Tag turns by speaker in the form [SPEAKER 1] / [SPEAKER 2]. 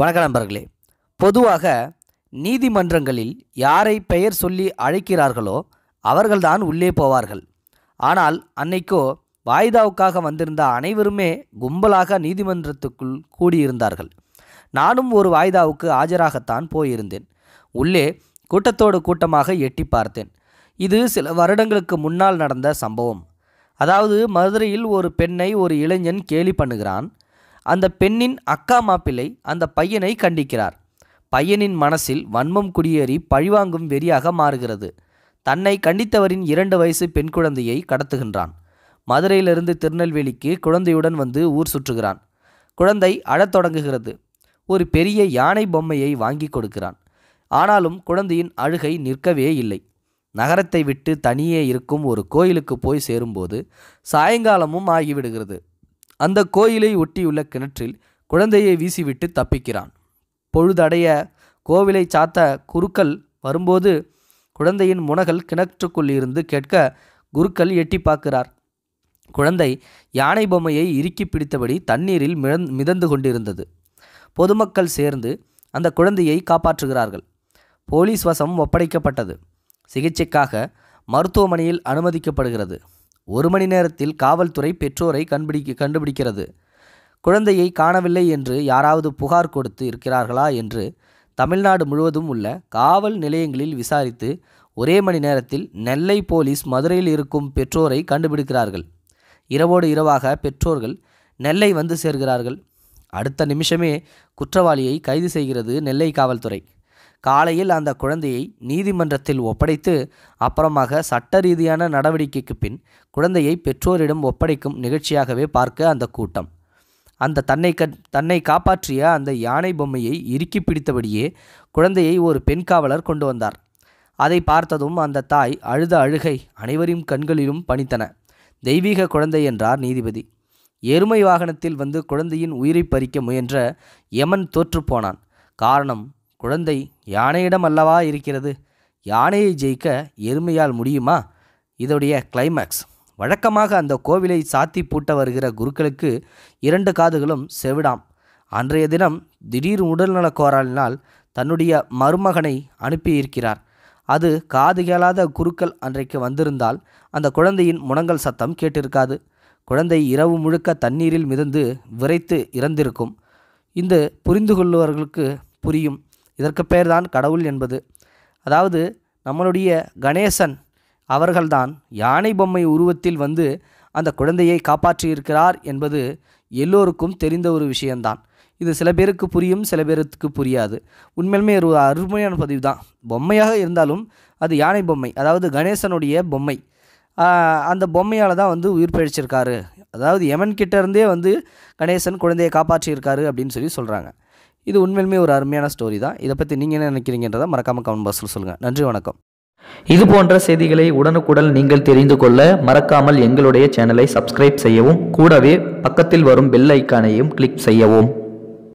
[SPEAKER 1] வணக்கம் நண்பர்களே. பொதுவாக நீதிமன்றங்களில் யாரை பெயர் சொல்லி அழைக்கிறார்களோ அவர்கள்தான் உள்ளே போவார்கள். ஆனால் அன்னைக்கோ வாய்தாவுக்காக வந்திருந்த அனைவருமே கும்பலாக நீதிமன்றத்துக்குள் கூடியிருந்தார்கள். நானும் ஒரு வாய்தாவுக்கு ஆஜராகத்தான் போயிருந்தேன். உள்ளே கூட்டத்தோடு கூட்டமாக எட்டி பார்த்தேன். இது சில வருடங்களுக்கு முன்னால் நடந்த சம்பவம். அதாவது மதுரையில் ஒரு பெண்ணை ஒரு இளைஞன் கேலி பண்ணுகிறான். அந்த பெண்ணின் அக்கா மாப்பிள்ளை அந்த பையனை கண்டிக்கிறார். பையனின் மனசில் வன்மம் குடியேறி பழிவாங்கும் வெறியாக மாறுகிறது. தன்னை கண்டித்தவரின் இரண்டு வயசு பெண் குழந்தையை கடத்துகின்றான். மதுரையிலிருந்து திருநெல்வேலிக்கு குழந்தையுடன் வந்து ஊர் சுற்றுகிறான். குழந்தை அழத் தொடங்குகிறது. ஒரு பெரிய யானை பொம்மையை வாங்கி கொடுக்கிறான். ஆனாலும் குழந்தையின் அழுகை நிற்கவே இல்லை. நகரத்தை விட்டு தனியே இருக்கும் ஒரு கோயிலுக்கு போய் சேரும்போது சாயங்காலமும் ஆகிவிடுகிறது. அந்த கோயிலை ஒட்டியுள்ள கிணற்றில் குழந்தையை வீசிவிட்டு தப்பிக்கிறான். பொழுதடைய கோவிலை சாத்த குருக்கள் வரும்போது குழந்தையின் முனகல் கிணற்றுக்குள் இருந்து கேட்க குருக்கள் எட்டி பார்க்கிறார். குழந்தை யானை பொம்மையை இறுக்கி பிடித்தபடி தண்ணீரில் மிதந் மிதந்து கொண்டிருந்தது. பொதுமக்கள் சேர்ந்து அந்த குழந்தையை காப்பாற்றுகிறார்கள். போலீஸ் வசம் ஒப்படைக்கப்பட்டது. சிகிச்சைக்காக மருத்துவமனையில் அனுமதிக்கப்படுகிறது. ஒரு மணி நேரத்தில் காவல்துறை பெற்றோரை கண்டுபிடிக்க கண்டுபிடிக்கிறது. குழந்தையை காணவில்லை என்று யாராவது புகார் கொடுத்து இருக்கிறார்களா என்று தமிழ்நாடு முழுவதும் உள்ள காவல் நிலையங்களில் விசாரித்து ஒரே மணி நேரத்தில் நெல்லை போலீஸ் மதுரையில் இருக்கும் பெற்றோரை கண்டுபிடிக்கிறார்கள். இரவோடு இரவாக பெற்றோர்கள் நெல்லை வந்து சேர்கிறார்கள். அடுத்த நிமிஷமே குற்றவாளியை கைது செய்கிறது நெல்லை காவல்துறை. காலையில் அந்த குழந்தையை நீதிமன்றத்தில் ஒப்படைத்து அப்புறமாக சட்ட ரீதியான நடவடிக்கைக்கு பின் குழந்தையை பெற்றோரிடம் ஒப்படைக்கும் நிகழ்ச்சியாகவே பார்க்க அந்த கூட்டம். அந்த தன்னை க தன்னை காப்பாற்றிய அந்த யானை பொம்மையை இறுக்கி பிடித்தபடியே குழந்தையை ஒரு பெண் காவலர் கொண்டு வந்தார். அதை பார்த்ததும் அந்த தாய் அழுத அழுகை அனைவரின் கண்களிலும் பணித்தன. தெய்வீக குழந்தை என்றார் நீதிபதி. எருமை வாகனத்தில் வந்து குழந்தையின் உயிரை பறிக்க முயன்ற யமன் தோற்றுப்போனான் காரணம் குழந்தை யானையிடம் அல்லவா இருக்கிறது? யானையை ஜெயிக்க எருமையால் முடியுமா? இதோடைய கிளைமேக்ஸ் வழக்கமாக அந்த கோவிலை சாத்தி பூட்ட வருகிற குருக்களுக்கு இரண்டு காதுகளும் செவிடாம். அன்றைய தினம் திடீர் உடல்நலக் கோராலினால் தன்னுடைய மருமகனை அனுப்பியிருக்கிறார். அது காது கேளாத குருக்கள் அன்றைக்கு வந்திருந்தால் அந்த குழந்தையின் முனங்கல் சத்தம் கேட்டிருக்காது. குழந்தை இரவு முழுக்க தண்ணீரில் மிதந்து விரைத்து இறந்திருக்கும். இந்த புரிந்து கொள்ளுவர்களுக்கு புரியும். இதற்கு பெயர்தான் கடவுள் என்பது. அதாவது நம்மளுடைய கணேசன் அவர்கள்தான் யானை பொம்மை உருவத்தில் வந்து அந்த குழந்தையை காப்பாற்றியிருக்கிறார் என்பது எல்லோருக்கும் தெரிந்த ஒரு விஷயம்தான். இது சில பேருக்கு புரியும் சில பேருக்கு புரியாது. உண்மையிலுமே ஒரு அருமையான பதிவு தான். பொம்மையாக இருந்தாலும் அது யானை பொம்மை அதாவது கணேசனுடைய பொம்மை. அந்த பொம்மையால் தான் வந்து உயிர் பிழைச்சிருக்காரு. அதாவது யமன் கிட்டேருந்தே வந்து கணேசன் குழந்தையை காப்பாற்றியிருக்காரு அப்படின்னு சொல்லி சொல்கிறாங்க இது உண்மையிலுமே ஒரு அருமையான ஸ்டோரி தான். இதை பற்றி நீங்கள் என்ன நினைக்கிறீங்கன்றதை மறக்காமல் கமெண்ட் பாக்ஸில் சொல்லுங்கள் நன்றி வணக்கம்.
[SPEAKER 2] இது போன்ற செய்திகளை உடனுக்குடன் நீங்கள் தெரிந்து கொள்ள மறக்காமல் எங்களுடைய சேனலை சப்ஸ்கிரைப் செய்யவும் கூடவே பக்கத்தில் வரும் பெல் ஐக்கானையும் கிளிக் செய்யவும்.